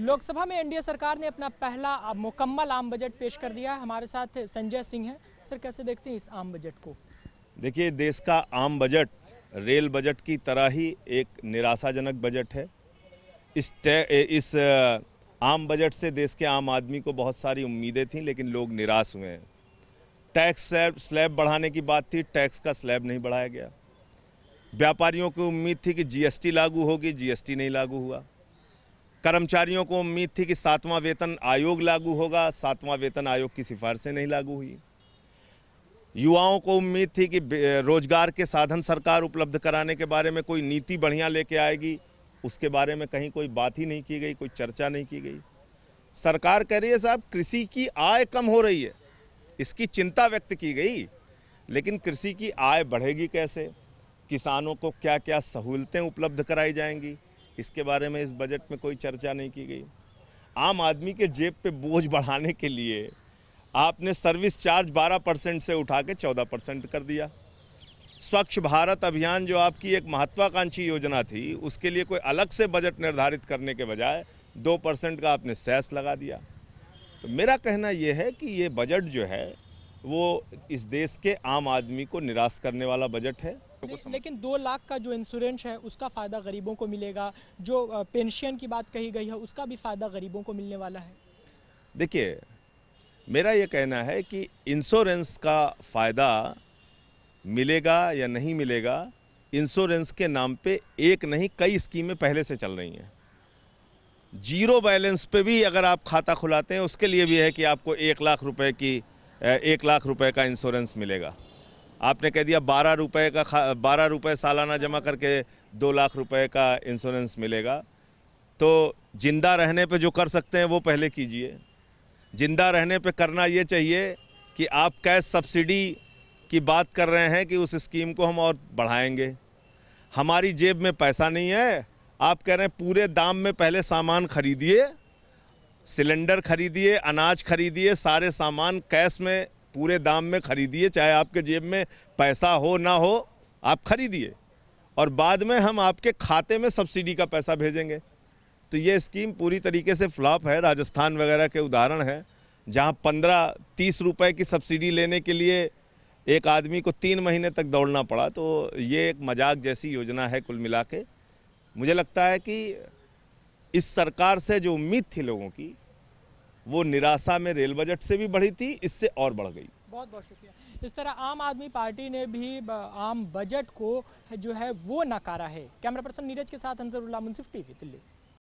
लोकसभा में एनडीए सरकार ने अपना पहला मुकम्मल आम बजट पेश कर दिया हमारे साथ संजय सिंह हैं। सर, कैसे देखते हैं इस आम बजट को? देखिए, देश का आम बजट रेल बजट की तरह ही एक निराशाजनक बजट है। इस इस आम बजट से देश के आम आदमी को बहुत सारी उम्मीदें थीं, लेकिन लोग निराश हुए हैं। टैक्स स्लैब स्लैब बढ़ाने की बात थी, टैक्स का स्लैब नहीं बढ़ाया गया। व्यापारियों को उम्मीद थी कि जीएसटी लागू होगी, जीएसटी नहीं लागू हुआ। कर्मचारियों को उम्मीद थी कि सातवां वेतन आयोग लागू होगा। सातवां वेतन आयोग की सिफारिशें नहीं लागू हुई। युवाओं को उम्मीद थी कि रोज़गार के साधन सरकार उपलब्ध कराने के बारे में कोई नीति बढ़िया लेके आएगी। उसके बारे में कहीं कोई बात ही नहीं की गई, कोई चर्चा नहीं की गई। सरकार कह रही है, साहब, कृषि की आय कम हो रही है। इसकी चिंता व्यक्त की गई, लेकिन कृषि की आय बढ़ेगी कैसे? किसानों को क्या क्या सहूलतें उपलब्ध कराई जाएँगी? इसके बारे में इस बजट में कोई चर्चा नहीं की गई। आम आदमी के जेब पे बोझ बढ़ाने के लिए आपने सर्विस चार्ज 12 परसेंट से उठा के 14 परसेंट कर दिया। स्वच्छ भारत अभियान जो आपकी एक महत्वाकांक्षी योजना थी, उसके लिए कोई अलग से बजट निर्धारित करने के बजाय दो परसेंट का आपने सेस लगा दिया। तो मेरा कहना यह है कि ये बजट जो है, वो इस देश के आम आदमी को निराश करने वाला बजट है। लेकिन दो लाख का जो इंश्योरेंस है उसका फ़ायदा गरीबों को मिलेगा। जो पेंशन की बात कही गई है उसका भी फ़ायदा गरीबों को मिलने वाला है। देखिए मेरा ये कहना है कि इंश्योरेंस का फ़ायदा मिलेगा या नहीं मिलेगा इंश्योरेंस के नाम पे एक नहीं कई स्कीमें पहले से चल रही हैं। ज़ीरो बैलेंस पे भी अगर आप खाता खुलाते हैं उसके लिए भी है कि आपको एक लाख रुपए की एक लाख रुपए का इंश्योरेंस मिलेगा। आपने कह दिया बारह रुपए का बारह रुपए सालाना जमा करके दो लाख रुपए का इंश्योरेंस मिलेगा। तो ज़िंदा रहने पे जो कर सकते हैं वो पहले कीजिए। ज़िंदा रहने पे करना ये चाहिए कि आप कैश सब्सिडी की बात कर रहे हैं कि उस स्कीम को हम और बढ़ाएँगे। हमारी जेब में पैसा नहीं है। आप कह रहे हैं पूरे दाम में पहले सामान खरीदिए, सिलेंडर खरीदिए, अनाज खरीदिए, सारे सामान कैश में पूरे दाम में खरीदिए, चाहे आपके जेब में पैसा हो ना हो, आप खरीदिए। और बाद में हम आपके खाते में सब्सिडी का पैसा भेजेंगे। तो ये स्कीम पूरी तरीके से फ्लॉप है, राजस्थान वगैरह के उदाहरण हैं, जहाँ पंद्रह तीस रुपए की सब्सिडी लेने के लिए एक आदमी को तीन महीने तक दौड़ना पड़ा। तो ये एक मज़ाक जैसी योजना है कुल मिला के। मुझे लगता है कि इस सरकार से जो उम्मीद थी लोगों की वो निराशा में रेल बजट से भी बढ़ी थी, इससे और बढ़ गई। बहुत बहुत शुक्रिया। इस तरह आम आदमी पार्टी ने भी आम बजट को जो है वो नकारा है। कैमरा पर्सन नीरज के साथ अंसरुल्ला मुंसिफ टीवी, दिल्ली।